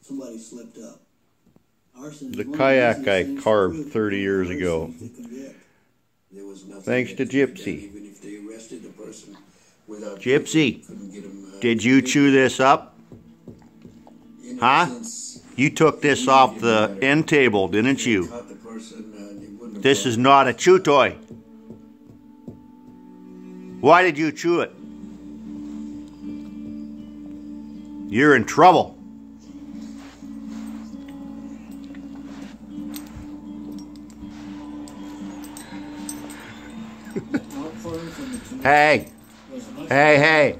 somebody slipped up. Arson The kayak I carved 30 years ago. There was Thanks to could be done, Gypsy. Even if they arrested the person without Gypsy, couldn't get 'em, uh, Did you chew this up? Huh? You took this off the end table, didn't you? caught the person, uh, they wouldn't have This is not a chew toy. Why did you chew it? You're in trouble. hey. Hey, hey.